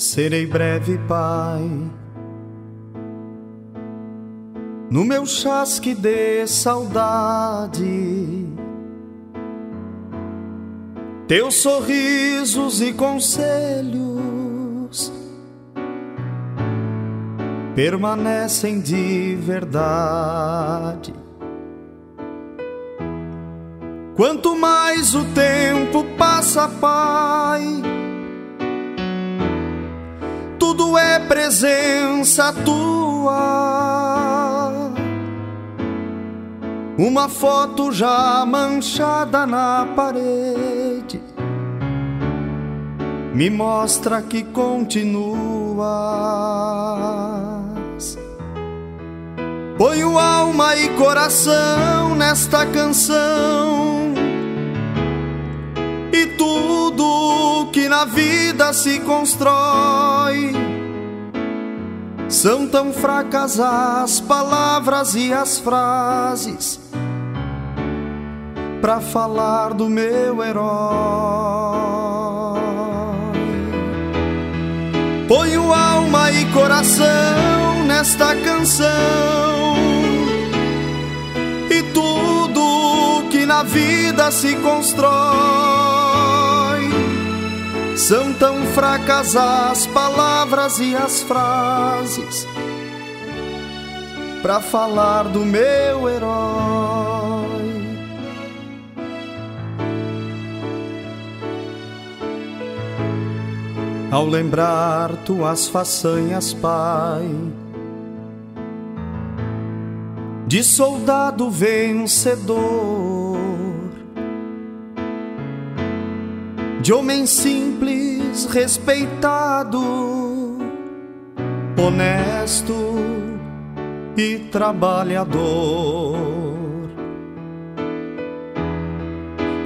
Serei breve, Pai. No meu chasque de saudade, teus sorrisos e conselhos permanecem de verdade. Quanto mais o tempo passa, Pai, é presença tua. Uma foto já manchada na parede me mostra que continuas. Ponho alma e coração nesta canção e tudo que na vida se constrói. São tão fracas as palavras e as frases para falar do meu herói. Ponho alma e coração nesta canção e tudo que na vida se constrói. São tão fracas as palavras e as frases para falar do meu herói. ao lembrar tuas façanhas, Pai, de soldado vencedor, de homem simples, respeitado, honesto e trabalhador.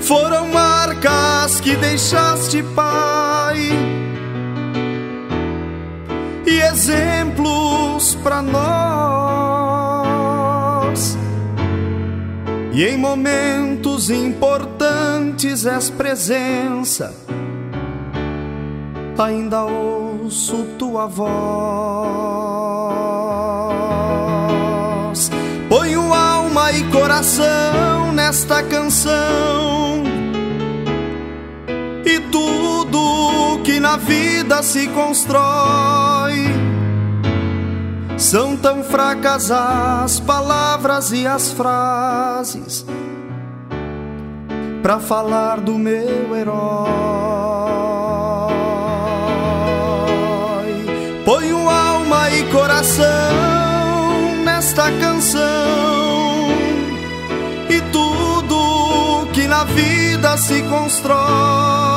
Foram marcas que deixaste, Pai e exemplos para nós. E em momentos importantes és presença, ainda ouço tua voz. Ponho alma e coração nesta canção. E tudo que na vida se constrói. São tão fracas as palavras e as frases para falar do meu herói. Ponho alma e coração nesta canção e tudo que na vida se constrói.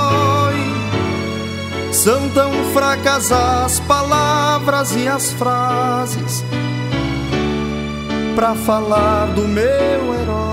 São tão fracas as palavras e as frases para falar do meu herói.